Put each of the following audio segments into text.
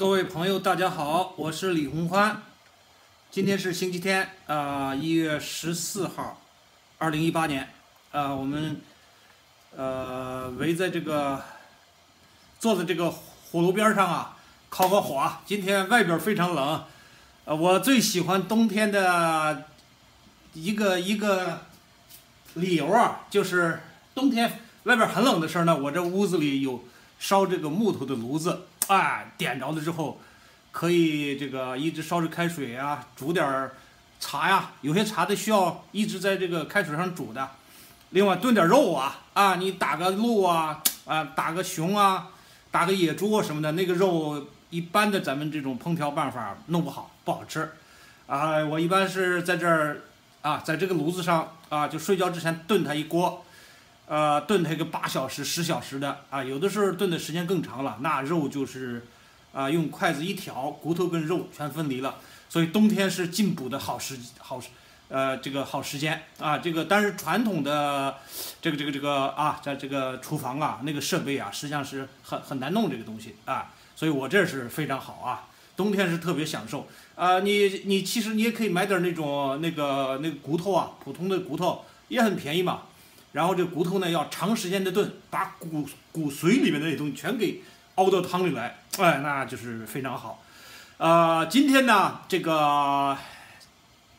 各位朋友，大家好，我是李洪欢。今天是星期天，啊，一月十四号，二零一八年，啊，我们呃围在这个坐在这个火炉边上啊，烤个火。今天外边非常冷，呃，我最喜欢冬天的一个一个理由啊，就是冬天外边很冷的时候呢，我这屋子里有烧这个木头的炉子。哎，点着了之后，可以这个一直烧着开水啊，煮点儿茶呀。有些茶的需要一直在这个开水上煮的。另外炖点肉啊，啊，你打个鹿啊，啊，打个熊啊，打个野猪啊什么的，那个肉一般的咱们这种烹调办法弄不好，不好吃。啊，我一般是在这儿啊，在这个炉子上啊，就睡觉之前炖它一锅。呃，炖它个八小时、十小时的啊，有的时候炖的时间更长了，那肉就是，啊，用筷子一挑，骨头跟肉全分离了。所以冬天是进补的好时好，呃，这个好时间啊。这个但是传统的这个这个这个啊，在这个厨房啊，那个设备啊，实际上是很很难弄这个东西啊。所以我这是非常好啊，冬天是特别享受啊。你你其实你也可以买点那种那个那个骨头啊，普通的骨头也很便宜嘛。然后这骨头呢要长时间的炖，把骨骨髓里面的那些东西全给熬到汤里来，哎，那就是非常好。呃，今天呢，这个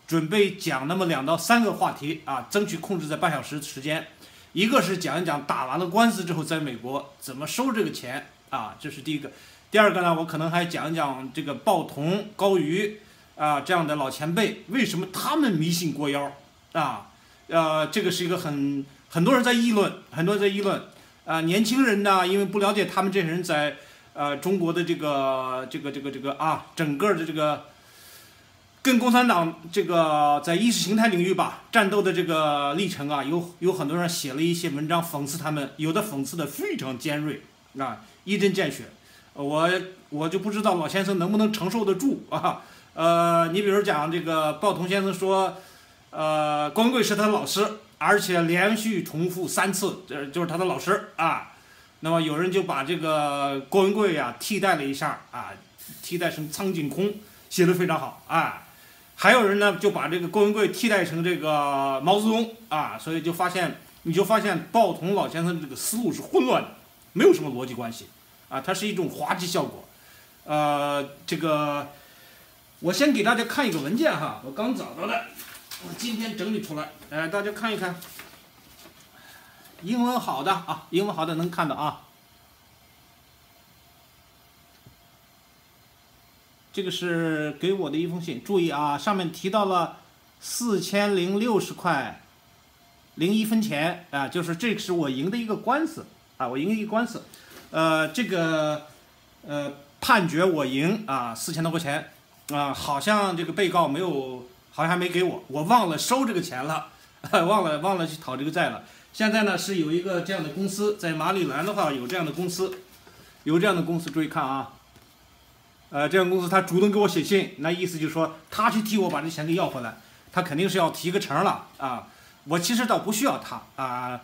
准备讲那么两到三个话题啊，争取控制在半小时时间。一个是讲一讲打完了官司之后在美国怎么收这个钱啊，这是第一个。第二个呢，我可能还讲一讲这个鲍同、高瑜啊这样的老前辈为什么他们迷信过腰啊，呃，这个是一个很。很多人在议论，很多人在议论，啊，年轻人呢，因为不了解他们这些人在，呃，中国的这个这个这个这个啊，整个的这个，跟共产党这个在意识形态领域吧战斗的这个历程啊，有有很多人写了一些文章讽刺他们，有的讽刺的非常尖锐，啊，一针见血，我我就不知道老先生能不能承受得住啊，呃，你比如讲这个鲍同先生说，呃，光棍是他老师。而且连续重复三次，这就是他的老师啊。那么有人就把这个郭文贵呀替代了一下啊，替代成苍井空，写的非常好啊。还有人呢就把这个郭文贵替代成这个毛泽东啊，所以就发现你就发现鲍同老先生这个思路是混乱的，没有什么逻辑关系啊，它是一种滑稽效果。呃，这个我先给大家看一个文件哈，我刚找到的。我今天整理出来，哎，大家看一看，英文好的啊，英文好的能看到啊。这个是给我的一封信，注意啊，上面提到了四千零六十块零一分钱。啊，就是这是我赢的一个官司。啊，我赢一个官司，呃，这个呃判决我赢啊，四千多块钱。啊，好像这个被告没有。好像还没给我，我忘了收这个钱了，忘了忘了去讨这个债了。现在呢是有一个这样的公司，在马里兰的话有这样的公司，有这样的公司，注意看啊，呃，这样公司他主动给我写信，那意思就是说他去替我把这钱给要回来，他肯定是要提个成了啊。我其实倒不需要他啊，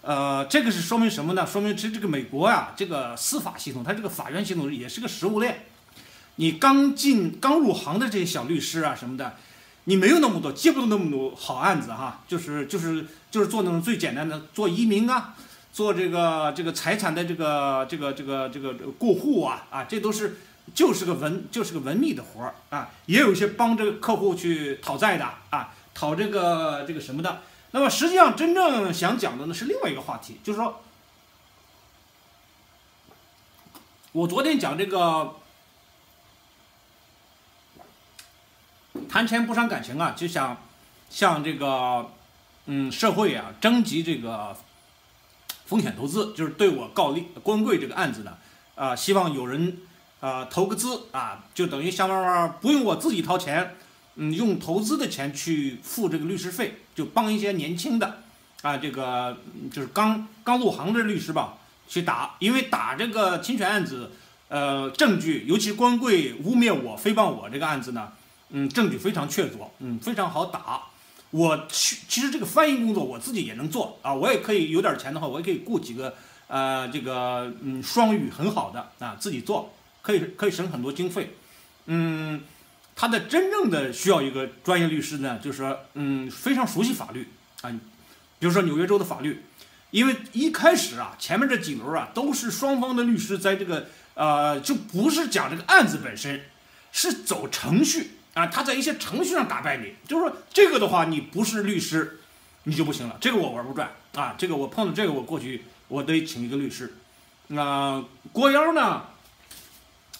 呃，这个是说明什么呢？说明其实这个美国呀，这个司法系统，它这个法院系统也是个食物链。你刚进刚入行的这些小律师啊什么的。你没有那么多，接不到那么多好案子哈，就是就是就是做那种最简单的，做移民啊，做这个这个财产的这个这个这个这个过户啊啊，这都是就是个文就是个文秘的活儿啊，也有一些帮着客户去讨债的啊，讨这个这个什么的。那么实际上真正想讲的呢是另外一个话题，就是说，我昨天讲这个。谈钱不伤感情啊，就想向这个嗯社会啊征集这个风险投资，就是对我告立郭文贵这个案子呢啊，希望有人啊投个资啊，就等于想办法不用我自己掏钱，嗯，用投资的钱去付这个律师费，就帮一些年轻的啊这个就是刚刚入行的律师吧去打，因为打这个侵权案子，呃，证据尤其郭文贵污蔑我、诽谤我这个案子呢。嗯，证据非常确凿，嗯，非常好打。我去，其实这个翻译工作我自己也能做啊，我也可以有点钱的话，我也可以雇几个呃，这个嗯双语很好的啊，自己做。可以可以省很多经费。嗯，他的真正的需要一个专业律师呢，就是说，嗯，非常熟悉法律啊，比如说纽约州的法律，因为一开始啊，前面这几轮啊都是双方的律师在这个呃，就不是讲这个案子本身，是走程序啊，他在一些程序上打败你，就是说这个的话，你不是律师，你就不行了，这个我玩不转啊，这个我碰到这个我过去我得请一个律师。那过腰呢？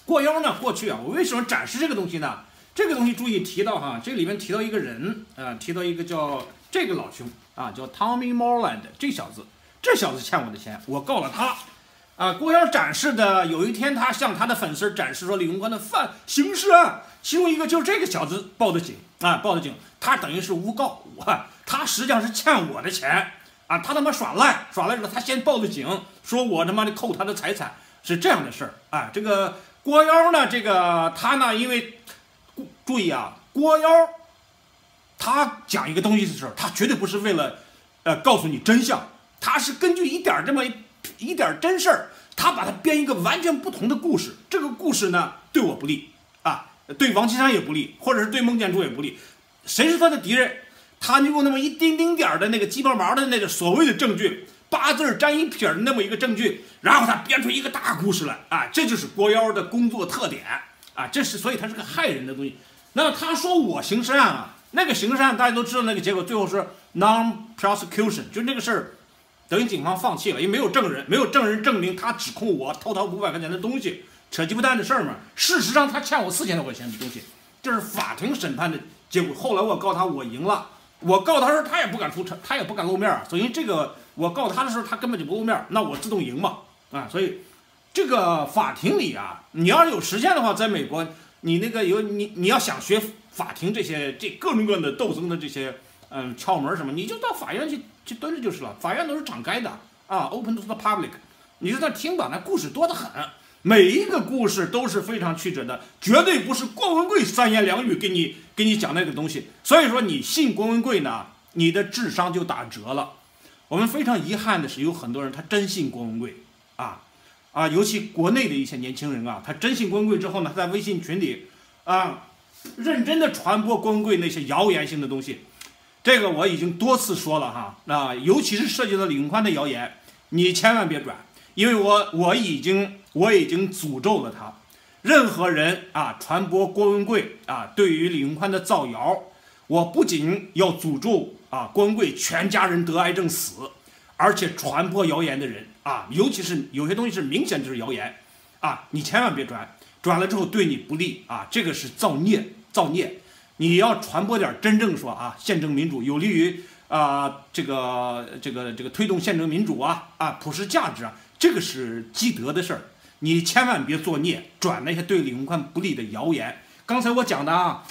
过腰呢？过去啊，我为什么展示这个东西呢？这个东西注意提到哈，这里面提到一个人啊，提到一个叫这个老兄啊，叫 Tommy Morland，这小子，这小子欠我的钱，我告了他。啊，过腰展示的有一天，他向他的粉丝展示说李宏宽的犯刑事案，其中一个就是这个小子报的警啊，报的警，他等于是诬告我，他实际上是欠我的钱。啊，他他妈耍赖，耍赖了，他先报的警，说我他妈的扣他的财产，是这样的事儿啊。这个郭妖呢，这个他呢，因为注意啊，郭妖他讲一个东西的时候，他绝对不是为了呃告诉你真相，他是根据一点这么一点真事儿，他把它编一个完全不同的故事。这个故事呢，对我不利啊，对王岐山也不利，或者是对孟建柱也不利，谁是他的敌人？他用那么一丁丁点儿的那个鸡毛毛的那个所谓的证据，八字沾一撇的那么一个证据，然后他编出一个大故事来啊！这就是郭幺的工作特点啊！这是所以他是个害人的东西。那他说我刑事案啊，那个刑事案大家都知道那个结果，最后是 non prosecution，就那个事儿等于警方放弃了，因为没有证人，没有证人证明他指控我偷他五百块钱的东西，扯鸡巴蛋的事儿嘛。事实上他欠我四千多块钱的东西，这是法庭审判的结果。后来我告他，我赢了。我告他时候，他也不敢出车，他也不敢露面儿，所以这个我告他的时候，他根本就不露面，那我自动赢嘛，啊，所以这个法庭里啊，你要是有时间的话，在美国，你那个有你你要想学法庭这些这各种各样的斗争的这些嗯窍门什么，你就到法院去去蹲着就是了，法院都是敞开的啊，open to the public，你就在听吧，那故事多得很。每一个故事都是非常曲折的，绝对不是郭文贵三言两语给你给你讲那个东西。所以说，你信郭文贵呢，你的智商就打折了。我们非常遗憾的是，有很多人他真信郭文贵啊啊，尤其国内的一些年轻人啊，他真信郭文贵之后呢，在微信群里啊，认真的传播郭文贵那些谣言性的东西。这个我已经多次说了哈，那尤其是涉及到李永宽的谣言，你千万别转。因为我我已经我已经诅咒了他，任何人啊传播郭文贵啊对于李永宽的造谣，我不仅要诅咒啊郭文贵全家人得癌症死，而且传播谣言的人啊，尤其是有些东西是明显就是谣言啊，你千万别转，转了之后对你不利啊，这个是造孽造孽，你要传播点真正说啊宪政民主有利于啊这个这个这个推动宪政民主啊啊普世价值啊。这个是积德的事儿，你千万别作孽，转那些对李文宽不利的谣言。刚才我讲的啊，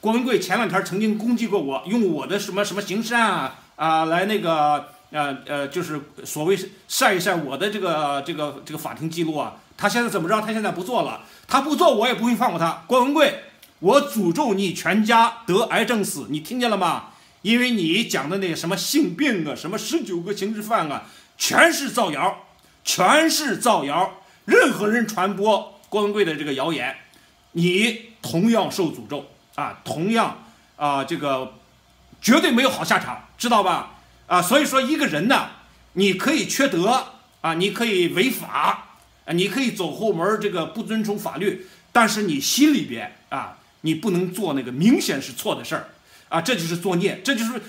郭文贵前两天曾经攻击过我，用我的什么什么刑事案啊啊来那个呃呃，就是所谓晒一晒我的这个这个这个法庭记录啊。他现在怎么着？他现在不做了，他不做我也不会放过他。郭文贵，我诅咒你全家得癌症死，你听见了吗？因为你讲的那什么性病啊，什么十九个刑事犯啊，全是造谣。全是造谣，任何人传播郭文贵的这个谣言，你同样受诅咒啊，同样啊，这个绝对没有好下场，知道吧？啊，所以说一个人呢，你可以缺德啊，你可以违法啊，你可以走后门，这个不遵从法律，但是你心里边啊，你不能做那个明显是错的事儿啊，这就是作孽，这就是。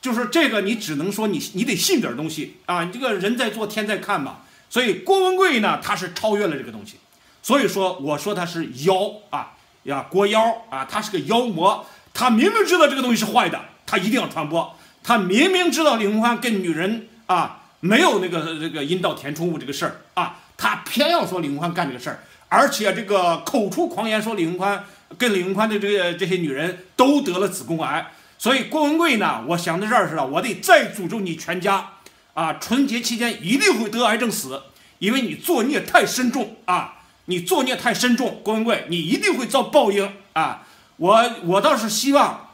就是这个，你只能说你你得信点东西啊！你这个人在做天在看嘛。所以郭文贵呢，他是超越了这个东西。所以说，我说他是妖啊呀，郭妖啊，他是个妖魔。他明明知道这个东西是坏的，他一定要传播。他明明知道李洪欢跟女人啊没有那个这个阴道填充物这个事儿啊，他偏要说李鸿欢干这个事儿，而且这个口出狂言说李鸿欢跟李云宽的这个这些女人都得了子宫癌。所以郭文贵呢，我想到这儿是了，我得再诅咒你全家，啊，春节期间一定会得癌症死，因为你作孽太深重啊，你作孽太深重，郭文贵，你一定会遭报应啊。我我倒是希望，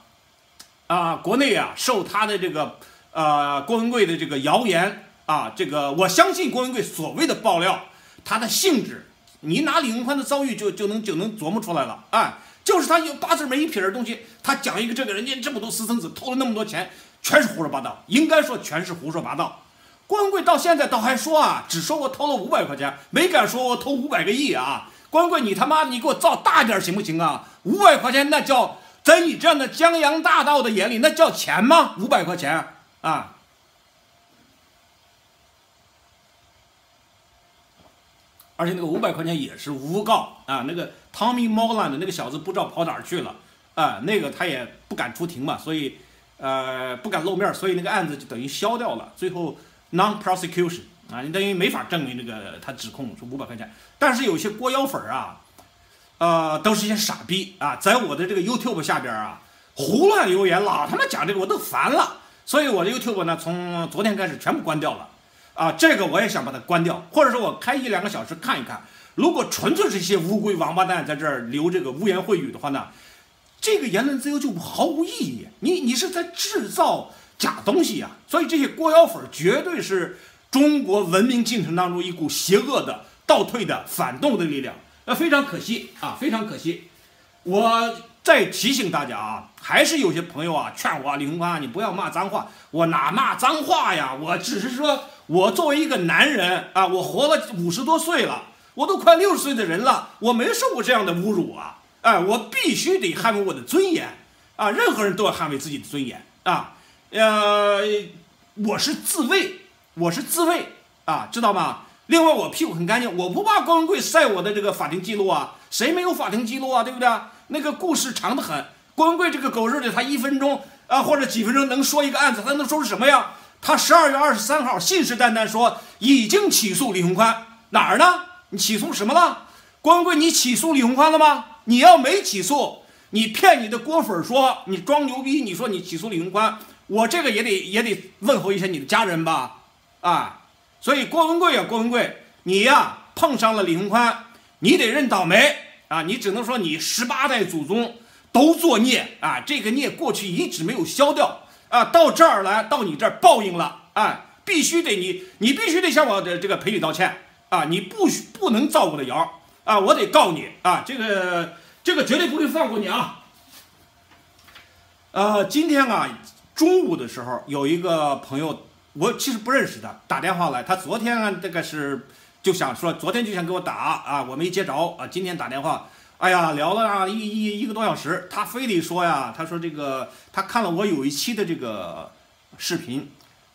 啊，国内啊受他的这个呃郭文贵的这个谣言啊，这个我相信郭文贵所谓的爆料，他的性质你拿李鸿宽的遭遇就就能就能琢磨出来了，哎，就是他有八字没一撇的东西，他讲一个这个人家这么多私生子偷了那么多钱，全是胡说八道，应该说全是胡说八道。郭文贵到现在倒还说啊，只说我偷了五百块钱，没敢说我偷五百个亿啊。郭文贵，你他妈你给我造大点行不行啊？五百块钱那叫在你这样的江洋大盗的眼里那叫钱吗？五百块钱啊！而且那个五百块钱也是诬告啊，那个 Tommy Morland 的那个小子不知道跑哪儿去了啊，那个他也不敢出庭嘛，所以呃不敢露面，所以那个案子就等于消掉了，最后 non-prosecution 啊，你等于没法证明这个他指控是五百块钱。但是有些郭妖粉啊，呃，都是一些傻逼啊，在我的这个 YouTube 下边啊胡乱留言，老他妈讲这个我都烦了，所以我的 YouTube 呢从昨天开始全部关掉了。啊，这个我也想把它关掉，或者说我开一两个小时看一看。如果纯粹是一些乌龟王八蛋在这儿留这个污言秽语的话呢，这个言论自由就毫无意义。你你是在制造假东西呀！所以这些郭妖粉绝对是中国文明进程当中一股邪恶的、倒退的、反动的力量。那非常可惜啊，非常可惜。我再提醒大家啊，还是有些朋友啊劝我李宏宽，你不要骂脏话。我哪骂脏话呀？我只是说。我作为一个男人啊，我活了五十多岁了，我都快六十岁的人了，我没受过这样的侮辱啊！哎，我必须得捍卫我的尊严啊！任何人都要捍卫自己的尊严啊！呃，我是自卫，我是自卫啊，知道吗？另外，我屁股很干净，我不怕高文贵晒我的这个法庭记录啊！谁没有法庭记录啊？对不对？那个故事长得很，高文贵这个狗日的，他一分钟啊或者几分钟能说一个案子，他能说出什么呀？他十二月二十三号信誓旦旦说已经起诉李洪宽，哪儿呢？你起诉什么了？郭文贵，你起诉李洪宽了吗？你要没起诉，你骗你的郭粉说你装牛逼，你说你起诉李洪宽，我这个也得也得问候一下你的家人吧，啊！所以郭文贵呀，郭文贵，你呀碰上了李洪宽，你得认倒霉啊！你只能说你十八代祖宗都作孽啊，这个孽过去一直没有消掉。啊，到这儿来，到你这儿报应了，哎，必须得你，你必须得向我的这个赔礼道歉啊！你不许不能造我的谣啊！我得告你啊！这个这个绝对不会放过你啊！呃，今天啊，中午的时候有一个朋友，我其实不认识他，打电话来，他昨天这个是就想说，昨天就想给我打啊，我没接着啊，今天打电话。哎呀，聊了啊一一一个多小时，他非得说呀，他说这个他看了我有一期的这个视频，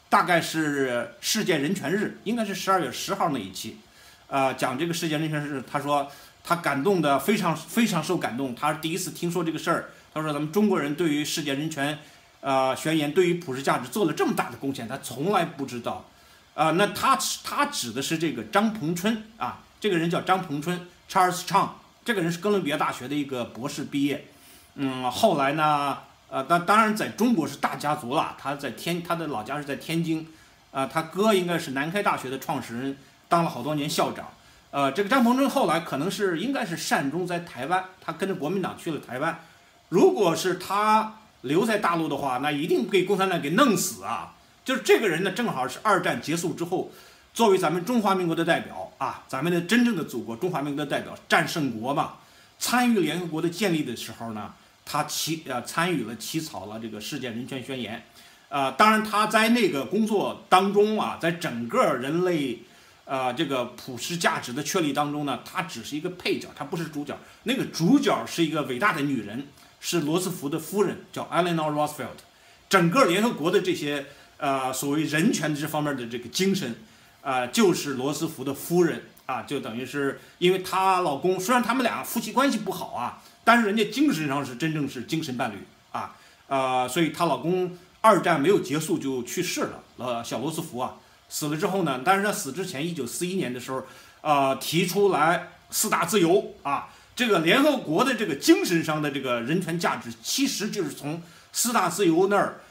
大概是世界人权日，应该是十二月十号那一期，呃，讲这个世界人权日，他说他感动的非常非常受感动，他是第一次听说这个事儿，他说咱们中国人对于世界人权，呃，宣言对于普世价值做了这么大的贡献，他从来不知道，啊，那他他指的是这个张鹏春啊，这个人叫张鹏春，Charles Chang。这个人是哥伦比亚大学的一个博士毕业，嗯，后来呢，呃，当当然在中国是大家族了。他在天，他的老家是在天津，啊，他哥应该是南开大学的创始人，当了好多年校长。呃，这个张鹏春后来可能是应该是善终在台湾，他跟着国民党去了台湾。如果是他留在大陆的话，那一定被共产党给弄死啊！就是这个人呢，正好是二战结束之后。作为咱们中华民国的代表啊，咱们的真正的祖国中华民国的代表，战胜国嘛，参与联合国的建立的时候呢，他起呃参与了起草了这个世界人权宣言，啊，当然他在那个工作当中啊，在整个人类，呃这个普世价值的确立当中呢，他只是一个配角，他不是主角，那个主角是一个伟大的女人，是罗斯福的夫人，叫 Eleanor Roosevelt，整个联合国的这些呃所谓人权这方面的这个精神。啊，就是罗斯福的夫人啊，就等于是因为她老公，虽然他们俩夫妻关系不好啊，但是人家精神上是真正是精神伴侣啊，呃，所以她老公二战没有结束就去世了，呃，小罗斯福啊死了之后呢，但是他死之前，一九四一年的时候，呃，提出来四大自由啊，这个联合国的这个精神上的这个人权价值，其实就是从四大自由那儿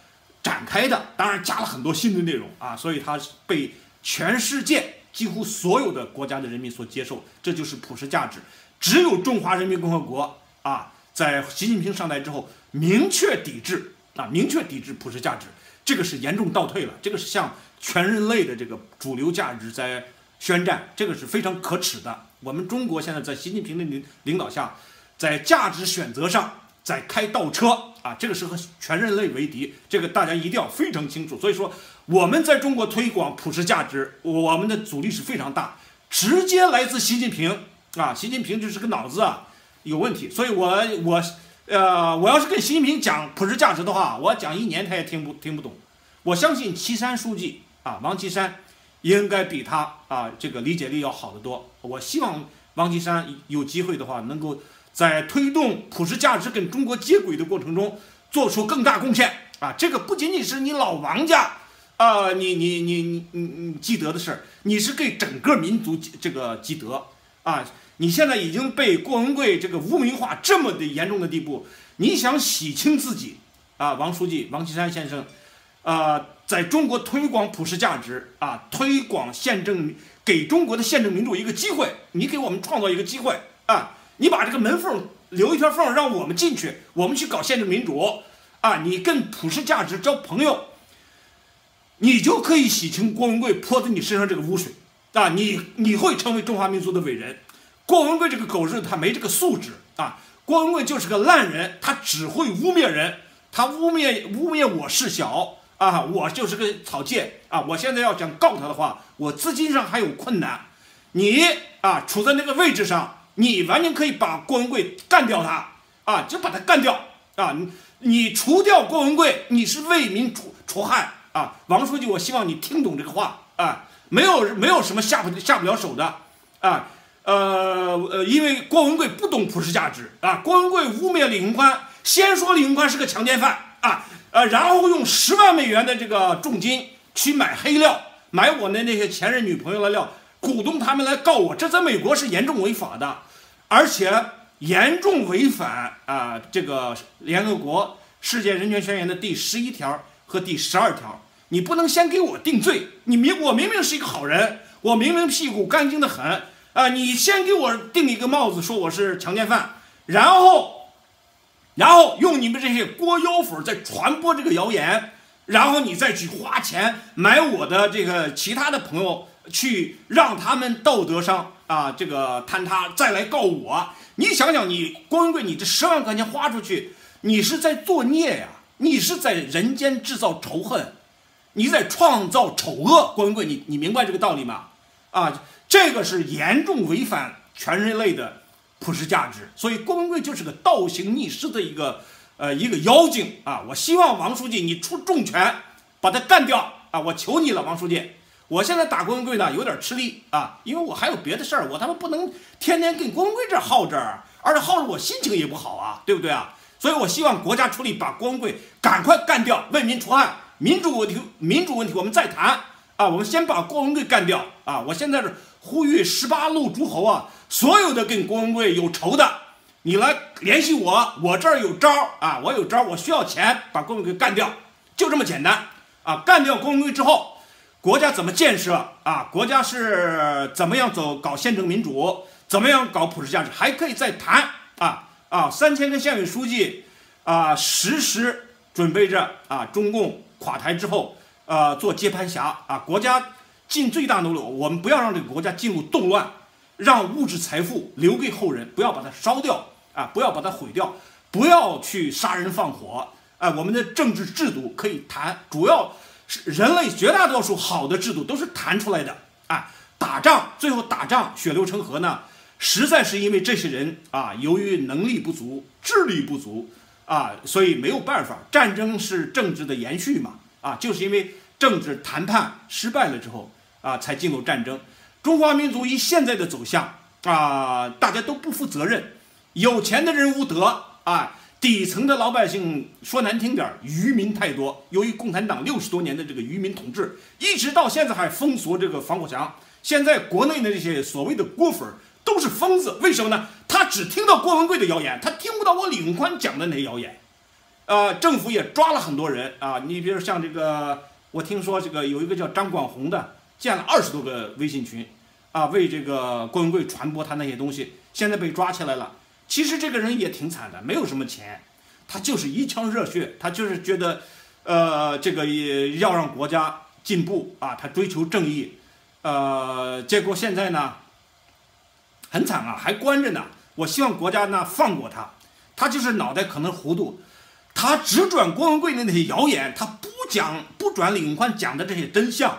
展开的，当然加了很多新的内容啊，所以他被。全世界几乎所有的国家的人民所接受，这就是普世价值。只有中华人民共和国啊，在习近平上台之后，明确抵制啊，明确抵制普世价值，这个是严重倒退了。这个是向全人类的这个主流价值在宣战，这个是非常可耻的。我们中国现在在习近平的领领导下，在价值选择上在开倒车啊，这个是和全人类为敌，这个大家一定要非常清楚。所以说，我们在中国推广普世价值，我们的阻力是非常大，直接来自习近平啊，习近平就是个脑子啊有问题。所以我我呃，我要是跟习近平讲普世价值的话，我讲一年他也听不听不懂。我相信岐山书记啊，王岐山。应该比他啊这个理解力要好得多。我希望王岐山有机会的话，能够在推动普世价值跟中国接轨的过程中做出更大贡献啊！这个不仅仅是你老王家啊，你你你你你你积德的事儿，你是给整个民族这个积德啊！你现在已经被郭文贵这个污名化这么的严重的地步，你想洗清自己啊，王书记王岐山先生。啊，在中国推广普世价值啊，推广宪政，给中国的宪政民主一个机会，你给我们创造一个机会啊，你把这个门缝留一条缝，让我们进去，我们去搞宪政民主啊，你跟普世价值交朋友，你就可以洗清郭文贵泼在你身上这个污水啊，你你会成为中华民族的伟人。郭文贵这个狗日他没这个素质啊，郭文贵就是个烂人，他只会污蔑人，他污蔑污蔑我是小。啊，我就是个草芥啊！我现在要想告他的话，我资金上还有困难。你啊，处在那个位置上，你完全可以把郭文贵干掉他啊，就把他干掉啊！你你除掉郭文贵，你是为民除除害啊！王书记，我希望你听懂这个话啊！没有没有什么下不下不了手的啊！呃呃，因为郭文贵不懂普世价值啊！郭文贵污蔑李云宽，先说李云宽是个强奸犯啊！呃，然后用十万美元的这个重金去买黑料，买我的那些前任女朋友的料，鼓动他们来告我，这在美国是严重违法的，而且严重违反啊这个联合国世界人权宣言的第十一条和第十二条。你不能先给我定罪，你明我明明是一个好人，我明明屁股干净的很啊，你先给我定一个帽子，说我是强奸犯，然后。然后用你们这些郭妖粉在传播这个谣言，然后你再去花钱买我的这个其他的朋友，去让他们道德上啊这个坍塌，再来告我。你想想，你郭文贵，你这十万块钱花出去，你是在作孽呀！你是在人间制造仇恨，你在创造丑恶。郭文贵，你你明白这个道理吗？啊，这个是严重违反全人类的。普世价值，所以郭文贵就是个倒行逆施的一个呃一个妖精啊！我希望王书记你出重拳把他干掉啊！我求你了，王书记，我现在打郭文贵呢有点吃力啊，因为我还有别的事儿，我他妈不能天天跟郭文贵这耗着，而且耗着我心情也不好啊，对不对啊？所以我希望国家出力把郭文贵赶快干掉，为民除害，民主问题民主问题我们再谈啊！我们先把郭文贵干掉啊！我现在是呼吁十八路诸侯啊！所有的跟郭文贵有仇的，你来联系我，我这儿有招啊，我有招，我需要钱把郭文贵干掉，就这么简单啊！干掉郭文贵之后，国家怎么建设啊？国家是怎么样走搞宪政民主？怎么样搞普世价值？还可以再谈啊啊！三千个县委书记啊，实时准备着啊，中共垮台之后啊，做接盘侠啊，国家尽最大努力，我们不要让这个国家进入动乱。让物质财富留给后人，不要把它烧掉啊！不要把它毁掉，不要去杀人放火啊！我们的政治制度可以谈，主要是人类绝大多数好的制度都是谈出来的啊！打仗最后打仗血流成河呢，实在是因为这些人啊，由于能力不足、智力不足啊，所以没有办法。战争是政治的延续嘛啊，就是因为政治谈判失败了之后啊，才进入战争。中华民族以现在的走向啊，大家都不负责任，有钱的人无德啊，底层的老百姓说难听点愚民太多。由于共产党六十多年的这个愚民统治，一直到现在还封锁这个防火墙。现在国内的这些所谓的郭粉都是疯子，为什么呢？他只听到郭文贵的谣言，他听不到我李永宽讲的那些谣言。呃，政府也抓了很多人啊，你比如像这个，我听说这个有一个叫张广红的。建了二十多个微信群，啊，为这个郭文贵传播他那些东西，现在被抓起来了。其实这个人也挺惨的，没有什么钱，他就是一腔热血，他就是觉得，呃，这个也要让国家进步啊，他追求正义，呃，结果现在呢，很惨啊，还关着呢。我希望国家呢放过他，他就是脑袋可能糊涂，他只转郭文贵的那些谣言，他不讲不转李永宽讲的这些真相，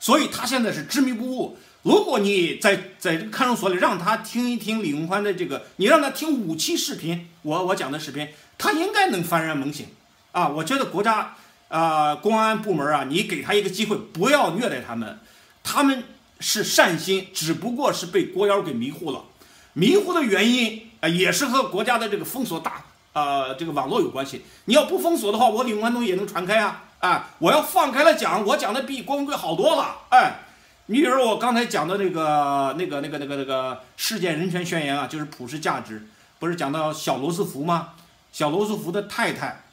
所以他现在是执迷不悟。如果你在在这个看守所里让他听一听李永宽的这个，你让他听五期视频，我我讲的视频，他应该能幡然猛醒啊！我觉得国家啊公安部门啊，你给他一个机会，不要虐待他们，他们是善心，只不过是被郭妖给迷糊了。迷糊的原因啊，也是和国家的这个封锁大呃这个网络有关系。你要不封锁的话，我李文东也能传开啊！啊，我要放开了讲，我讲的比郭文贵好多了。哎，你比如我刚才讲的那个那个那个那个那个世界人权宣言啊，就是普世价值，不是讲到小罗斯福吗？小罗斯福的太太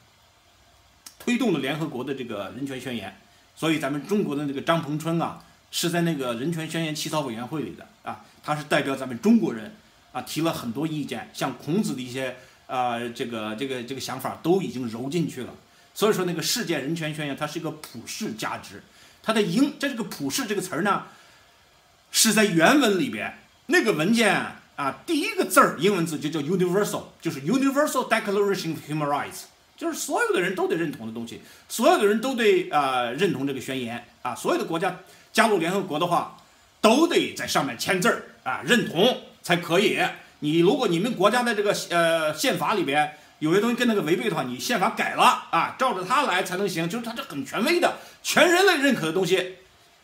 推动了联合国的这个人权宣言，所以咱们中国的那个张鹏春啊，是在那个人权宣言起草委员会里的啊，他是代表咱们中国人。啊，提了很多意见，像孔子的一些呃，这个这个这个想法都已经揉进去了。所以说，那个世界人权宣言它是一个普世价值，它的英这这个普世这个词儿呢，是在原文里边那个文件啊，第一个字儿英文字就叫 universal，就是 universal declaration of human rights，就是所有的人都得认同的东西，所有的人都得呃认同这个宣言啊，所有的国家加入联合国的话，都得在上面签字儿啊，认同。才可以。你如果你们国家的这个呃宪法里边有些东西跟那个违背的话，你宪法改了啊，照着它来才能行。就是它这很权威的，全人类认可的东西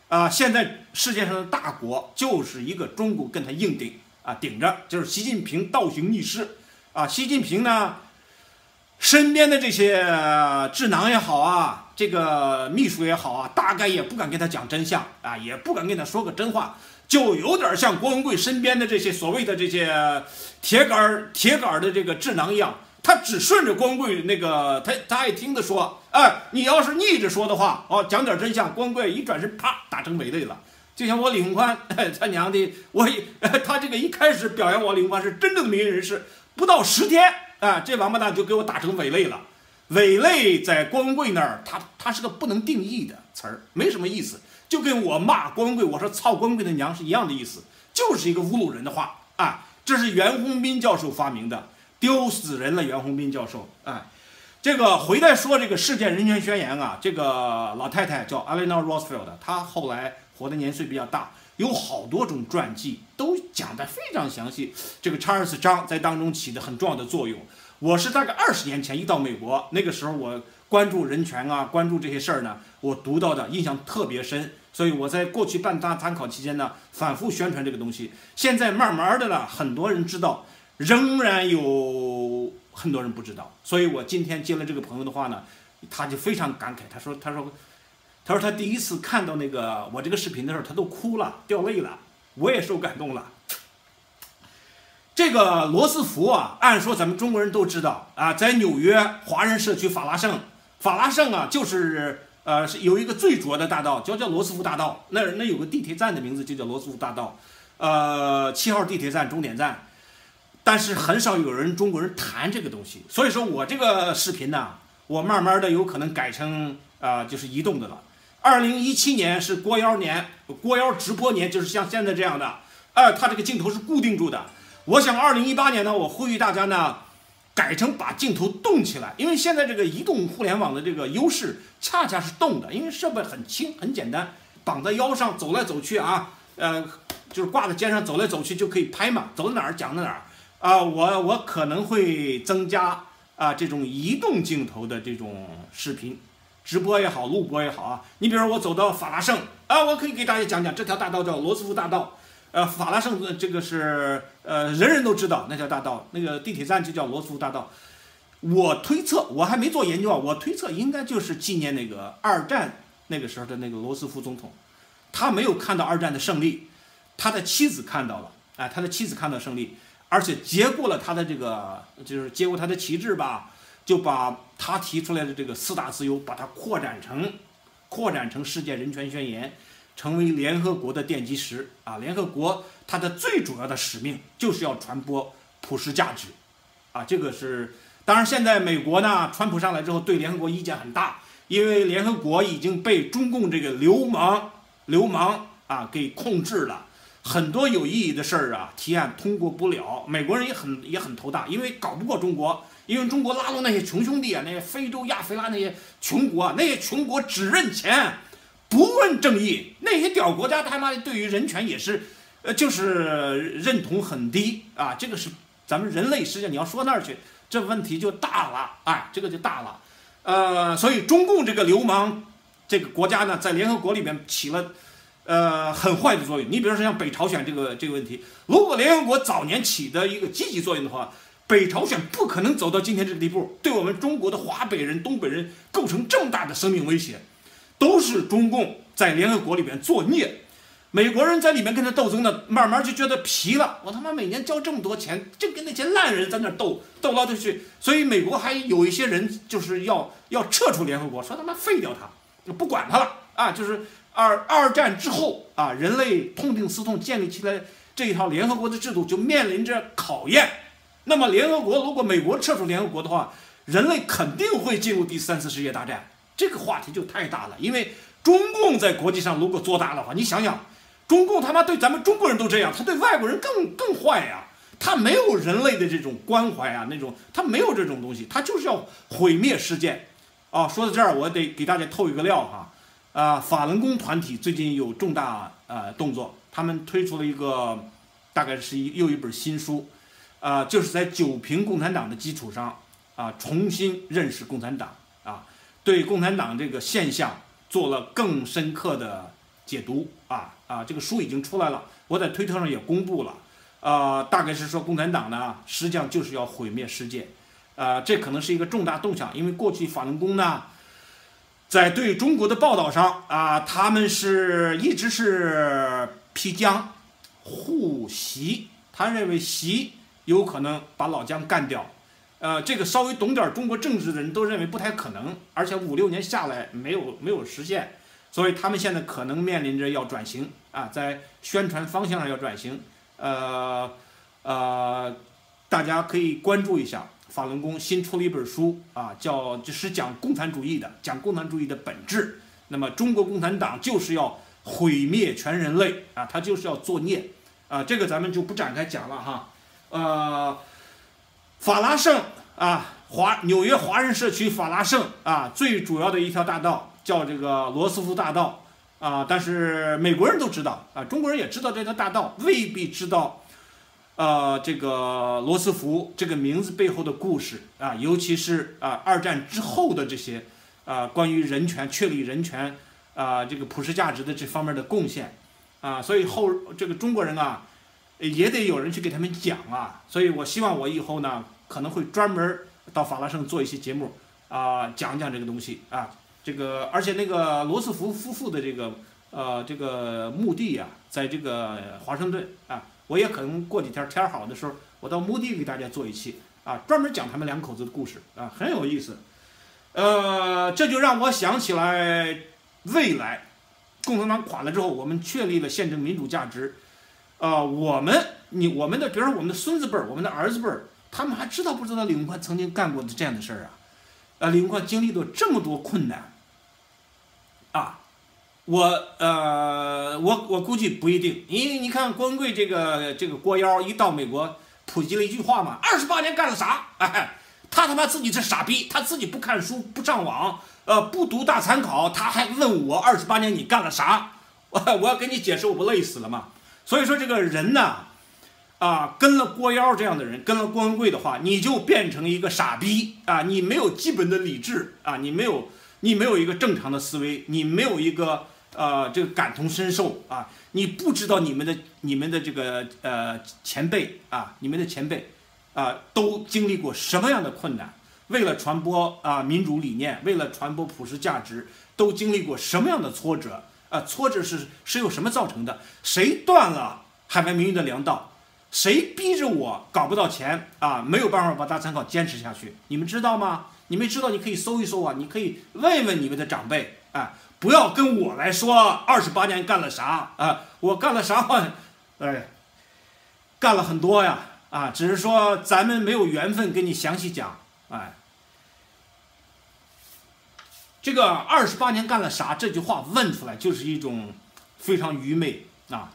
啊。现在世界上的大国就是一个中国跟他硬顶啊，顶着就是习近平倒行逆施啊。习近平呢，身边的这些智囊也好啊，这个秘书也好啊，大概也不敢跟他讲真相啊，也不敢跟他说个真话。就有点像郭文贵身边的这些所谓的这些铁杆儿、铁杆儿的这个智囊一样，他只顺着郭文贵那个，他他爱听的说，哎，你要是逆着说的话，哦，讲点真相，郭文贵一转身，啪，打成伪类了。就像我李宏宽，他娘的，我 他这个一开始表扬我李宏宽是真正的名人人士，不到十天，啊，这王八蛋就给我打成伪类了。伪类在郭文贵那儿，他他是个不能定义的词儿，没什么意思。就跟我骂郭文贵，我说操郭文贵的娘是一样的意思，就是一个侮辱人的话啊！这是袁宏斌教授发明的，丢死人了！袁宏斌教授，哎，这个回来说这个世界人权宣言啊，这个老太太叫 Eleanor Roosevelt，她后来活的年岁比较大，有好多种传记都讲得非常详细。这个查尔斯张在当中起的很重要的作用。我是大概二十年前一到美国，那个时候我关注人权啊，关注这些事儿呢，我读到的印象特别深。所以我在过去办大参考期间呢，反复宣传这个东西。现在慢慢的呢，很多人知道，仍然有很多人不知道。所以我今天接了这个朋友的话呢，他就非常感慨，他说：“他说，他说他第一次看到那个我这个视频的时候，他都哭了，掉泪了。我也受感动了。这个罗斯福啊，按说咱们中国人都知道啊，在纽约华人社区法拉盛，法拉盛啊，就是。”呃，是有一个最主要的大道，叫叫罗斯福大道。那那有个地铁站的名字就叫罗斯福大道，呃，七号地铁站终点站。但是很少有人中国人谈这个东西，所以说我这个视频呢，我慢慢的有可能改成啊，就是移动的了。二零一七年是郭妖年，郭妖直播年，就是像现在这样的，哎，它这个镜头是固定住的。我想二零一八年呢，我呼吁大家呢。改成把镜头动起来，因为现在这个移动互联网的这个优势恰恰是动的，因为设备很轻很简单，绑在腰上走来走去啊，呃，就是挂在肩上走来走去就可以拍嘛，走到哪儿讲到哪儿啊。我我可能会增加啊这种移动镜头的这种视频直播也好，录播也好啊。你比如说我走到法拉盛啊，我可以给大家讲讲这条大道叫罗斯福大道。呃，法拉盛这个是呃，人人都知道那条大道，那个地铁站就叫罗斯福大道。我推测，我还没做研究啊，我推测应该就是纪念那个二战那个时候的那个罗斯福总统，他没有看到二战的胜利，他的妻子看到了，哎，他的妻子看到胜利，而且接过了他的这个，就是接过他的旗帜吧，就把他提出来的这个四大自由，把它扩展成，扩展成世界人权宣言。成为联合国的奠基石啊！联合国它的最主要的使命就是要传播普世价值，啊，这个是当然。现在美国呢，川普上来之后对联合国意见很大，因为联合国已经被中共这个流氓、流氓啊给控制了，很多有意义的事儿啊提案通过不了，美国人也很也很头大，因为搞不过中国，因为中国拉拢那些穷兄弟啊，那些非洲亚非拉那些穷国，那些穷国只认钱，不问正义，那些屌国家他妈的对于人权也是，呃就是认同很低啊，这个是咱们人类世界你要说那儿去，这问题就大了，哎，这个就大了。呃，所以中共这个流氓这个国家呢，在联合国里面起了呃很坏的作用。你比如说像北朝鲜这个这个问题，如果联合国早年起的一个积极作用的话，北朝鲜不可能走到今天这个地步，对我们中国的华北人、东北人构成这么大的生命威胁，都是中共在联合国里面作孽。美国人在里面跟他斗争呢，慢慢就觉得疲了。我他妈每年交这么多钱，就跟那些烂人在那斗斗来斗去。所以美国还有一些人就是要要撤出联合国，说他妈废掉它，就不管它了啊！就是二二战之后啊，人类痛定思痛建立起来这一套联合国的制度，就面临着考验。那么联合国如果美国撤出联合国的话，人类肯定会进入第三次世界大战。这个话题就太大了，因为中共在国际上如果做大的话，你想想。中共他妈对咱们中国人都这样，他对外国人更更坏呀！他没有人类的这种关怀啊，那种他没有这种东西，他就是要毁灭世界。啊，说到这儿，我得给大家透一个料哈。啊，法轮功团体最近有重大呃动作，他们推出了一个，大概是一又一本新书，啊，就是在九平共产党的基础上啊，重新认识共产党，对共产党这个现象做了更深刻的解读啊。啊，这个书已经出来了，我在推特上也公布了，呃，大概是说共产党呢，实际上就是要毁灭世界，呃，这可能是一个重大动向，因为过去法轮功呢，在对中国的报道上啊，他们是一直是批江护习，他认为习有可能把老姜干掉，呃，这个稍微懂点中国政治的人都认为不太可能，而且五六年下来没有没有实现。所以他们现在可能面临着要转型啊，在宣传方向上要转型，呃呃，大家可以关注一下法轮功新出了一本书啊，叫就是讲共产主义的，讲共产主义的本质。那么中国共产党就是要毁灭全人类啊，他就是要作孽啊，这个咱们就不展开讲了哈。呃，法拉盛啊，华纽约华人社区法拉盛啊，最主要的一条大道。叫这个罗斯福大道啊，但是美国人都知道啊，中国人也知道这条大道，未必知道，呃，这个罗斯福这个名字背后的故事啊，尤其是啊二战之后的这些啊关于人权确立人权啊这个普世价值的这方面的贡献啊，所以后这个中国人啊也得有人去给他们讲啊，所以我希望我以后呢可能会专门到法拉盛做一些节目啊，讲讲这个东西啊。这个，而且那个罗斯福夫妇的这个，呃，这个墓地呀，在这个华盛顿啊，我也可能过几天天好的时候，我到墓地给大家做一期啊，专门讲他们两口子的故事啊，很有意思。呃，这就让我想起来，未来共产党垮了之后，我们确立了宪政民主价值，啊，我们你我们的，比如说我们的孙子辈儿，我们的儿子辈儿，他们还知道不知道李文宽曾经干过的这样的事儿啊？啊，李文宽经历了这么多困难，啊，我呃，我我估计不一定，因为你看郭文贵这个这个郭妖一到美国，普及了一句话嘛，二十八年干了啥？哎，他他妈自己是傻逼，他自己不看书不上网，呃，不读大参考，他还问我二十八年你干了啥？我我要跟你解释，我不累死了吗？所以说这个人呢。啊，跟了郭幺这样的人，跟了郭文贵的话，你就变成一个傻逼啊！你没有基本的理智啊，你没有，你没有一个正常的思维，你没有一个呃这个感同身受啊！你不知道你们的你们的这个呃前辈啊，你们的前辈啊，都经历过什么样的困难？为了传播啊民主理念，为了传播普世价值，都经历过什么样的挫折啊？挫折是是由什么造成的？谁断了海外民运的粮道？谁逼着我搞不到钱啊？没有办法把大参考坚持下去，你们知道吗？你们知道，你可以搜一搜啊，你可以问问你们的长辈啊，不要跟我来说二十八年干了啥啊？我干了啥？哎，干了很多呀啊！只是说咱们没有缘分跟你详细讲。哎，这个二十八年干了啥？这句话问出来就是一种非常愚昧啊！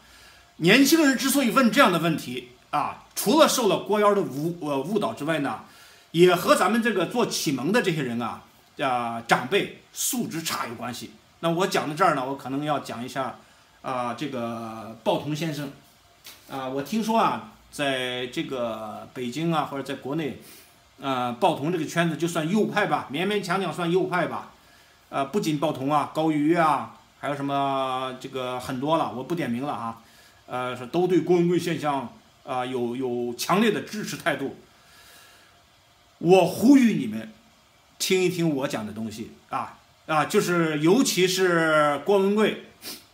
年轻人之所以问这样的问题啊，除了受了郭妖的误呃误导之外呢，也和咱们这个做启蒙的这些人啊啊长辈素质差有关系。那我讲到这儿呢，我可能要讲一下啊这个鲍同先生啊，我听说啊，在这个北京啊或者在国内，呃鲍同这个圈子就算右派吧，勉勉强强算右派吧。呃，不仅鲍同啊，高瑜啊，还有什么这个很多了，我不点名了啊。呃，是都对郭文贵现象啊有有强烈的支持态度。我呼吁你们听一听我讲的东西啊啊，就是尤其是郭文贵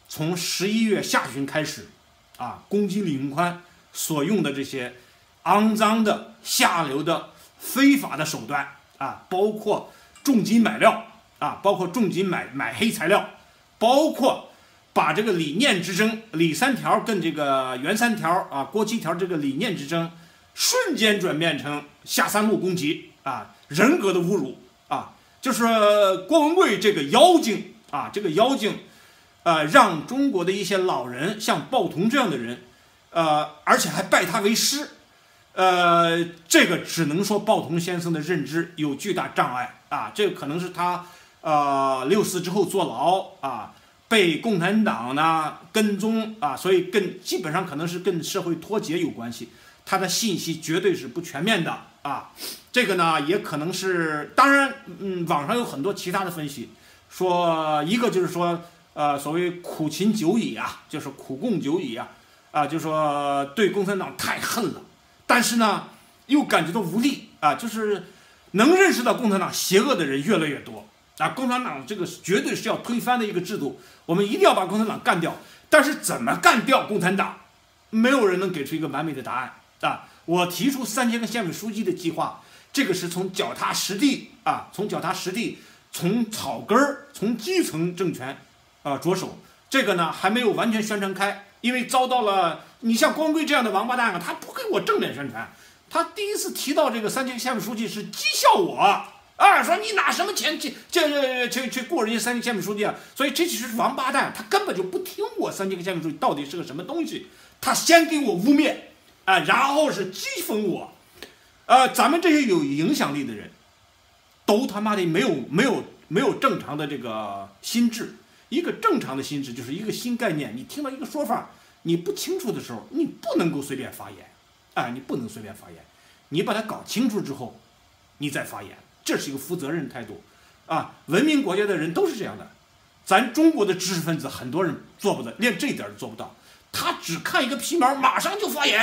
从十一月下旬开始啊攻击李云宽所用的这些肮脏的、下流的、非法的手段啊，包括重金买料。啊，包括重金买买黑材料，包括把这个理念之争，李三条跟这个袁三条啊，郭七条这个理念之争，瞬间转变成下三路攻击啊，人格的侮辱啊，就是郭文贵这个妖精啊，这个妖精，呃，让中国的一些老人像鲍同这样的人，呃，而且还拜他为师，呃，这个只能说鲍同先生的认知有巨大障碍啊，这个可能是他。呃，六四之后坐牢啊，被共产党呢跟踪啊，所以跟基本上可能是跟社会脱节有关系。他的信息绝对是不全面的啊，这个呢也可能是，当然，嗯，网上有很多其他的分析，说一个就是说，呃，所谓苦勤久矣啊，就是苦共久矣啊，啊，就说对共产党太恨了，但是呢又感觉到无力啊，就是能认识到共产党邪恶的人越来越多。啊，共产党这个绝对是要推翻的一个制度，我们一定要把共产党干掉。但是怎么干掉共产党，没有人能给出一个完美的答案啊！我提出三千个县委书记的计划，这个是从脚踏实地啊，从脚踏实地，从草根儿，从基层政权啊着手。这个呢还没有完全宣传开，因为遭到了你像光辉这样的王八蛋啊，他不给我正面宣传，他第一次提到这个三千个县委书记是讥笑我。啊，说你拿什么钱去去去去雇人家三级县委书记啊？所以这就是王八蛋，他根本就不听我三级个县委书记到底是个什么东西，他先给我污蔑，啊，然后是讥讽我，呃，咱们这些有影响力的人，都他妈的没有没有没有正常的这个心智，一个正常的心智就是一个新概念，你听到一个说法你不清楚的时候，你不能够随便发言，啊，你不能随便发言，你把它搞清楚之后，你再发言。这是一个负责任态度，啊，文明国家的人都是这样的。咱中国的知识分子很多人做不到，连这一点都做不到。他只看一个皮毛，马上就发言，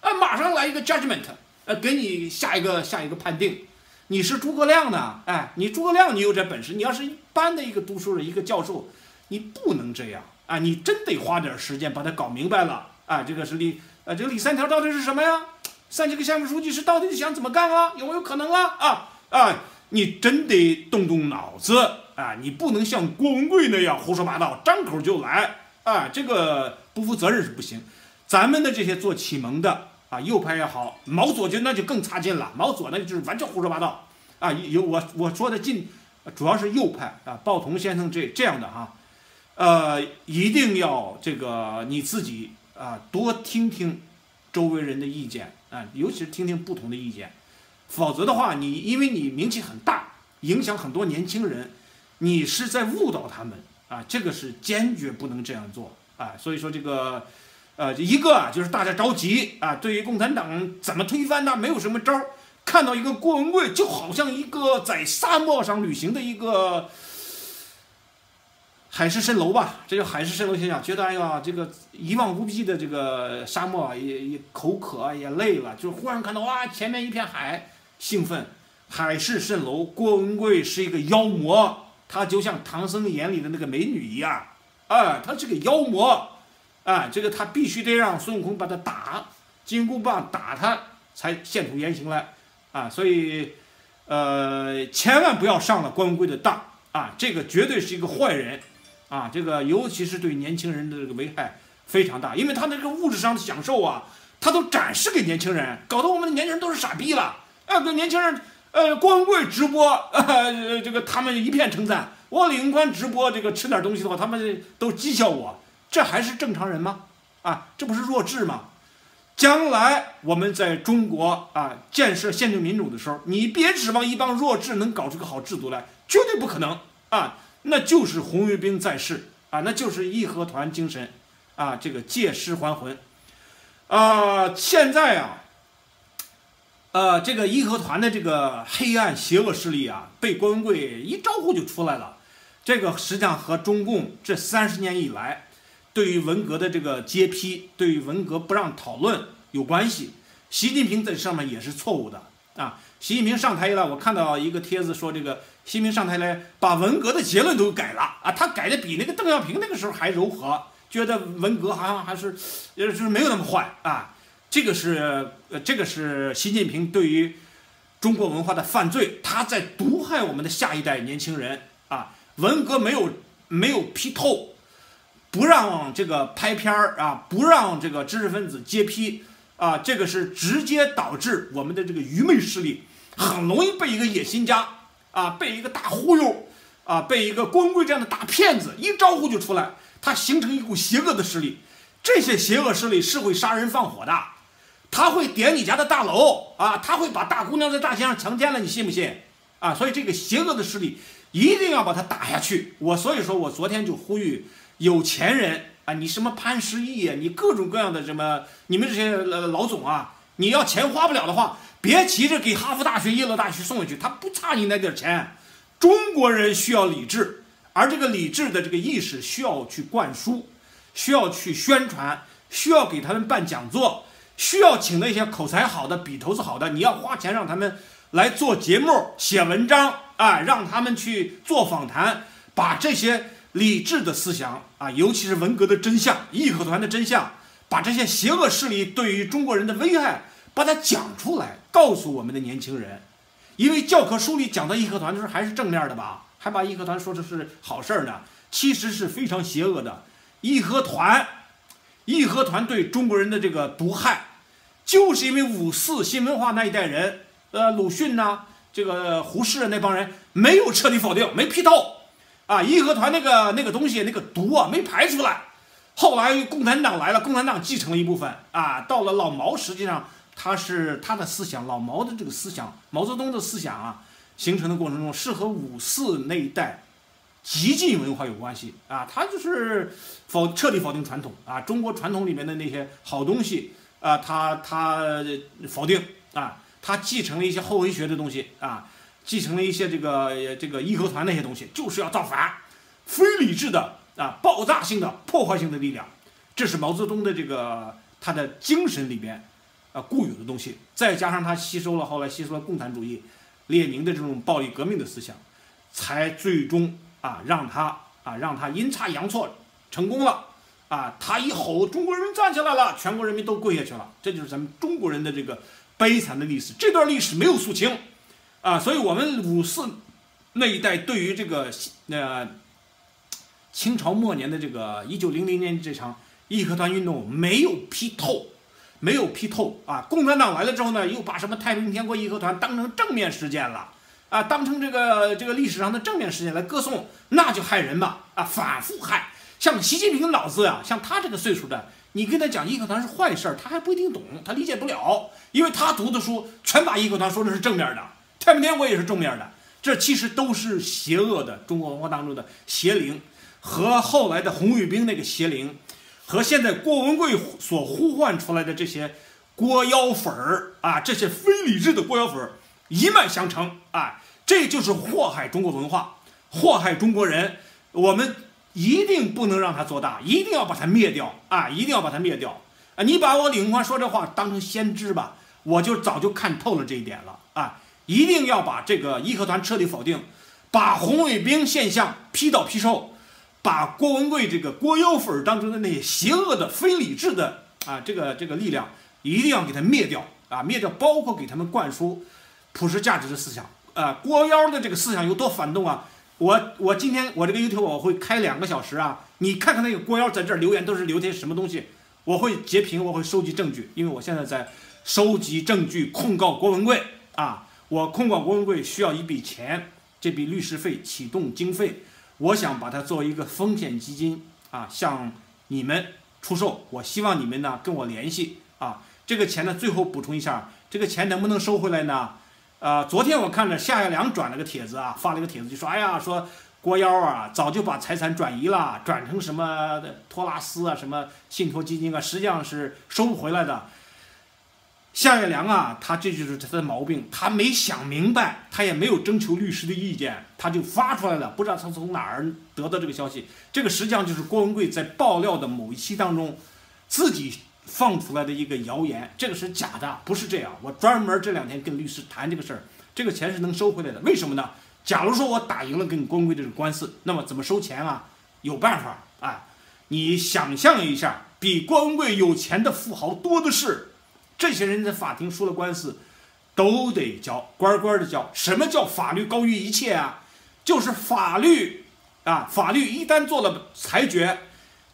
啊，马上来一个 judgment，呃，给你下一个下一个判定。你是诸葛亮呢？哎，你诸葛亮，你有这本事。你要是一般的一个读书人，一个教授，你不能这样啊！你真得花点时间把它搞明白了啊！这个是李，呃，这个李三条到底是什么呀？三级个县委书记是到底想怎么干啊？有没有可能啊？啊？啊，你真得动动脑子啊！你不能像郭文贵那样胡说八道，张口就来啊！这个不负责任是不行。咱们的这些做启蒙的啊，右派也好，毛左就那就更差劲了。毛左那就是完全胡说八道啊！有我我说的近，主要是右派啊，鲍同先生这这样的哈，呃，一定要这个你自己啊，多听听周围人的意见啊，尤其是听听不同的意见。否则的话，你因为你名气很大，影响很多年轻人，你是在误导他们啊！这个是坚决不能这样做啊！所以说这个，呃，一个啊，就是大家着急啊，对于共产党怎么推翻它，没有什么招儿。看到一个郭文贵，就好像一个在沙漠上旅行的一个海市蜃楼吧，这叫海市蜃楼现象。觉得哎呀，这个一望无际的这个沙漠啊也也口渴啊也累了，就忽然看到哇，前面一片海。兴奋，海市蜃楼。郭文贵是一个妖魔，他就像唐僧眼里的那个美女一样，啊，他是个妖魔，啊，这个他必须得让孙悟空把他打，金箍棒打他，才现出原形来，啊，所以，呃，千万不要上了郭文贵的当，啊，这个绝对是一个坏人，啊，这个尤其是对年轻人的这个危害非常大，因为他的这个物质上的享受啊，他都展示给年轻人，搞得我们的年轻人都是傻逼了。啊，那年轻人，呃，光棍直播，呃这个他们一片称赞。我李永宽直播这个吃点东西的话，他们都讥笑我。这还是正常人吗？啊，这不是弱智吗？将来我们在中国啊建设宪政民主的时候，你别指望一帮弱智能搞出个好制度来，绝对不可能啊！那就是红卫兵在世啊，那就是义和团精神啊，这个借尸还魂啊！现在啊，呃，这个义和团的这个黑暗邪恶势力啊，被郭文贵一招呼就出来了。这个实际上和中共这三十年以来。对于文革的这个揭批，对于文革不让讨论有关系。习近平在上面也是错误的啊！习近平上台以来，我看到一个帖子说，这个习近平上台来把文革的结论都改了啊！他改的比那个邓小平那个时候还柔和，觉得文革好像还是呃是没有那么坏啊！这个是呃这个是习近平对于中国文化的犯罪，他在毒害我们的下一代年轻人啊！文革没有没有批透。不让这个拍片儿啊，不让这个知识分子揭批啊，这个是直接导致我们的这个愚昧势力很容易被一个野心家啊，被一个大忽悠啊，被一个光棍这样的大骗子一招呼就出来，他形成一股邪恶的势力。这些邪恶势力是会杀人放火的，他会点你家的大楼啊，他会把大姑娘在大街上强奸了，你信不信啊？所以这个邪恶的势力一定要把它打下去。我所以说我昨天就呼吁。有钱人啊，你什么潘石屹，你各种各样的什么，你们这些呃老总啊，你要钱花不了的话，别急着给哈佛大学、耶鲁大学送回去，他不差你那点钱。中国人需要理智，而这个理智的这个意识需要去灌输，需要去宣传，需要给他们办讲座，需要请那些口才好的、笔头子好的，你要花钱让他们来做节目、写文章啊，让他们去做访谈，把这些。理智的思想啊，尤其是文革的真相、义和团的真相，把这些邪恶势力对于中国人的危害，把它讲出来，告诉我们的年轻人。因为教科书里讲到义和团的时候还是正面的吧，还把义和团说的是好事儿呢，其实是非常邪恶的。义和团，义和团对中国人的这个毒害，就是因为五四新文化那一代人，呃，鲁迅呐，这个胡适那帮人没有彻底否定，没批透。啊，义和团那个那个东西，那个毒啊，没排出来。后来共产党来了，共产党继承了一部分啊。到了老毛，实际上他是他的思想，老毛的这个思想，毛泽东的思想啊，形成的过程中是和五四那一代激进文化有关系啊。他就是否彻底否定传统啊，中国传统里面的那些好东西啊，他他否定啊，他继承了一些后文学的东西啊。继承了一些这个这个义和团那些东西，就是要造反，非理智的啊，爆炸性的破坏性的力量，这是毛泽东的这个他的精神里边啊固有的东西，再加上他吸收了后来吸收了共产主义、列宁的这种暴力革命的思想，才最终啊让他啊让他阴差阳错成功了啊，他一吼，中国人民站起来了，全国人民都跪下去了，这就是咱们中国人的这个悲惨的历史，这段历史没有肃清。啊，所以我们五四那一代对于这个呃清朝末年的这个一九零零年这场义和团运动没有批透，没有批透啊！共产党来了之后呢，又把什么太平天国义和团当成正面事件了啊，当成这个这个历史上的正面事件来歌颂，那就害人嘛啊，反复害。像习近平老子呀，像他这个岁数的，你跟他讲义和团是坏事儿，他还不一定懂，他理解不了，因为他读的书全把义和团说的是正面的。太平天国也是正面的，这其实都是邪恶的中国文化当中的邪灵，和后来的红卫兵那个邪灵，和现在郭文贵所呼唤出来的这些郭妖粉儿啊，这些非理智的郭妖粉儿一脉相承啊，这就是祸害中国文化，祸害中国人。我们一定不能让他做大，一定要把他灭掉啊！一定要把他灭掉啊！你把我李鸿欢说这话当成先知吧，我就早就看透了这一点了啊！一定要把这个义和团彻底否定，把红卫兵现象批倒批臭，把郭文贵这个郭妖粉当中的那些邪恶的、非理智的啊，这个这个力量一定要给他灭掉啊，灭掉，包括给他们灌输普世价值的思想啊。郭妖的这个思想有多反动啊？我我今天我这个 YouTube 我会开两个小时啊，你看看那个郭妖在这儿留言都是留些什么东西，我会截屏，我会收集证据，因为我现在在收集证据控告郭文贵啊。我控告郭文贵需要一笔钱，这笔律师费启动经费，我想把它作为一个风险基金啊，向你们出售，我希望你们呢跟我联系啊。这个钱呢，最后补充一下，这个钱能不能收回来呢？呃，昨天我看着夏亚良转了个帖子啊，发了个帖子就说，哎呀，说郭幺啊早就把财产转移了，转成什么托拉斯啊，什么信托基金啊，实际上是收不回来的。夏月良啊，他这就是他的毛病，他没想明白，他也没有征求律师的意见，他就发出来了，不知道他从哪儿得到这个消息。这个实际上就是郭文贵在爆料的某一期当中自己放出来的一个谣言，这个是假的，不是这样。我专门这两天跟律师谈这个事儿，这个钱是能收回来的。为什么呢？假如说我打赢了跟郭文贵这个官司，那么怎么收钱啊？有办法啊！你想象一下，比郭文贵有钱的富豪多的是。这些人在法庭输了官司，都得交，乖乖的交。什么叫法律高于一切啊？就是法律啊，法律一旦做了裁决，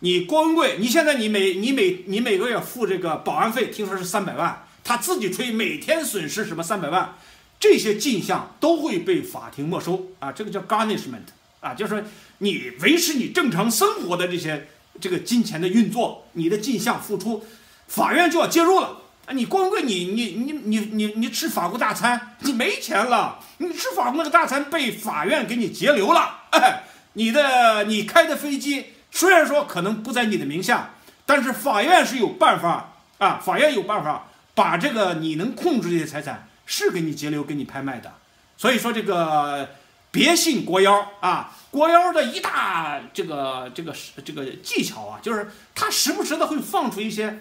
你光棍，你现在你每你每你每个月付这个保安费，听说是三百万，他自己吹每天损失什么三百万，这些进项都会被法庭没收啊，这个叫 garnishment 啊，就是你维持你正常生活的这些这个金钱的运作，你的进项付出，法院就要介入了。啊，你光棍，你你你你你你吃法国大餐，你没钱了，你吃法国那个大餐被法院给你截留了，哎，你的你开的飞机虽然说可能不在你的名下，但是法院是有办法啊，法院有办法把这个你能控制这些财产是给你截留给你拍卖的，所以说这个别信国妖啊，国妖的一大这个这个这个技巧啊，就是他时不时的会放出一些。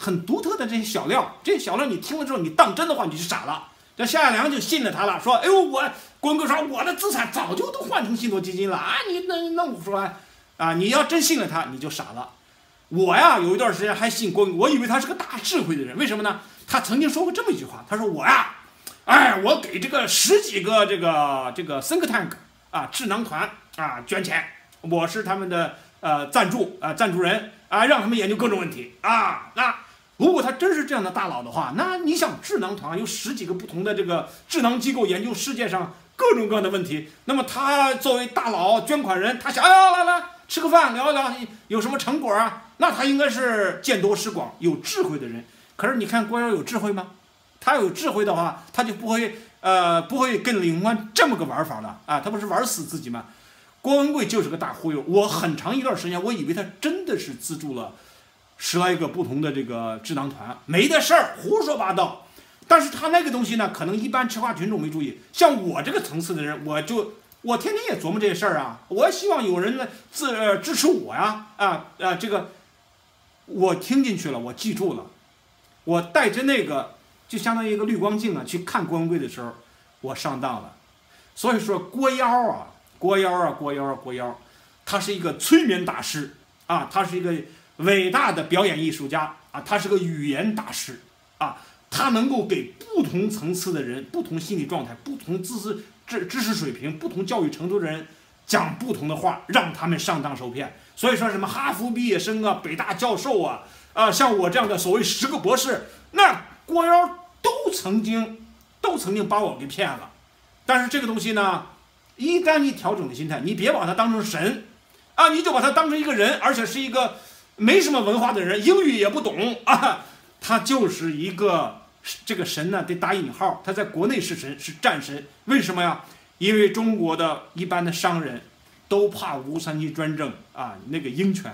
很独特的这些小料，这些小料你听了之后，你当真的话你就傻了。这夏亚良就信了他了，说：“哎呦，我滚哥说我的资产早就都换成信托基金了啊！你那弄不出来啊！你要真信了他，你就傻了。我呀，有一段时间还信郭，我以为他是个大智慧的人，为什么呢？他曾经说过这么一句话，他说我呀，哎，我给这个十几个这个这个 think tank 啊智囊团啊捐钱，我是他们的呃赞助啊赞助人啊，让他们研究各种问题啊那。”如果他真是这样的大佬的话，那你想智囊团有十几个不同的这个智囊机构研究世界上各种各样的问题，那么他作为大佬捐款人，他想哎呀来来吃个饭聊一聊有什么成果啊？那他应该是见多识广、有智慧的人。可是你看郭耀有智慧吗？他有智慧的话，他就不会呃不会跟李鸿欢这么个玩法了啊！他不是玩死自己吗？郭文贵就是个大忽悠。我很长一段时间我以为他真的是资助了。十来个不同的这个智囊团，没的事儿，胡说八道。但是他那个东西呢，可能一般吃瓜群众没注意。像我这个层次的人，我就我天天也琢磨这事儿啊。我希望有人呢自支持我呀，啊啊，这个我听进去了，我记住了。我带着那个，就相当于一个滤光镜啊，去看郭文贵的时候，我上当了。所以说郭妖啊，郭妖啊，郭妖啊，郭妖，他是一个催眠大师啊，他是一个。伟大的表演艺术家啊，他是个语言大师啊，他能够给不同层次的人、不同心理状态、不同知识知知识水平、不同教育程度的人讲不同的话，让他们上当受骗。所以说什么哈佛毕业生啊、北大教授啊，啊，像我这样的所谓十个博士，那郭妖都曾经都曾经把我给骗了。但是这个东西呢，一旦你调整了心态，你别把它当成神啊，你就把它当成一个人，而且是一个。没什么文化的人，英语也不懂啊，他就是一个这个神呢，得打引号，他在国内是神，是战神。为什么呀？因为中国的一般的商人，都怕吴三桂专政啊，那个鹰犬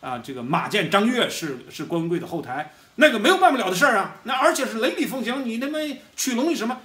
啊，这个马建张悦是是郭文贵的后台，那个没有办不了的事儿啊。那而且是雷厉风行，你他妈取龙你什么，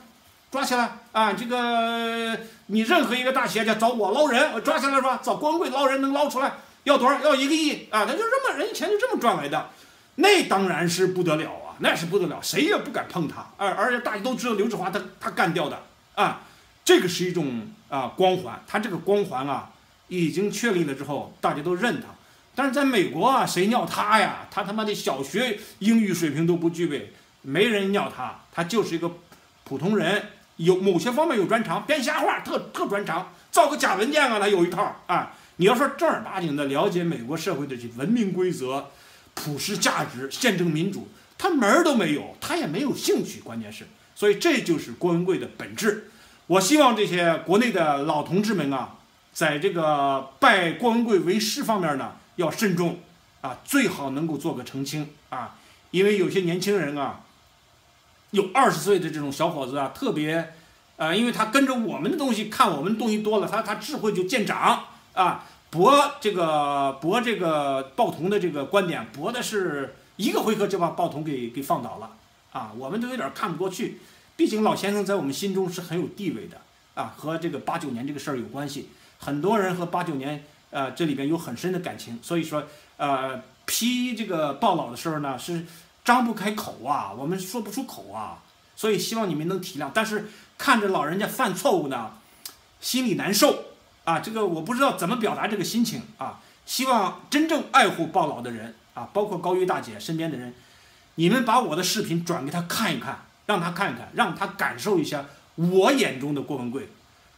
抓起来啊！这个你任何一个大企业家找我捞人，我抓起来是吧？找郭文贵捞人能捞出来。要多少？要一个亿啊！他就这么，人家钱就这么赚来的，那当然是不得了啊，那是不得了，谁也不敢碰他。而而且大家都知道刘志华他他干掉的啊，这个是一种啊光环，他这个光环啊已经确立了之后，大家都认他。但是在美国啊，谁尿他呀？他他妈的小学英语水平都不具备，没人尿他，他就是一个普通人，有某些方面有专长，编瞎话特特专长，造个假文件啊，他有一套啊。你要说正儿八经的了解美国社会的这文明规则、普世价值、宪政民主，他门儿都没有，他也没有兴趣。关键是，所以这就是郭文贵的本质。我希望这些国内的老同志们啊，在这个拜郭文贵为师方面呢，要慎重，啊，最好能够做个澄清啊，因为有些年轻人啊，有二十岁的这种小伙子啊，特别，呃，因为他跟着我们的东西看我们东西多了，他他智慧就见长啊，博这个博这个报童的这个观点，博的是一个回合就把报童给给放倒了啊，我们都有点看不过去，毕竟老先生在我们心中是很有地位的啊，和这个八九年这个事儿有关系，很多人和八九年呃这里边有很深的感情，所以说呃批这个报老的时候呢是。张不开口啊，我们说不出口啊，所以希望你们能体谅。但是看着老人家犯错误呢，心里难受啊。这个我不知道怎么表达这个心情啊。希望真正爱护鲍老的人啊，包括高玉大姐身边的人，你们把我的视频转给他看一看，让他看一看，让他感受一下我眼中的郭文贵。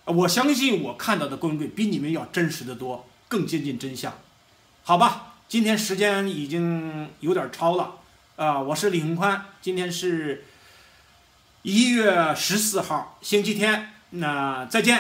我相信我看到的郭文贵比你们要真实的多，更接近真相。好吧，今天时间已经有点超了。啊，我是李宏宽，今天是一月十四号，星期天，那再见。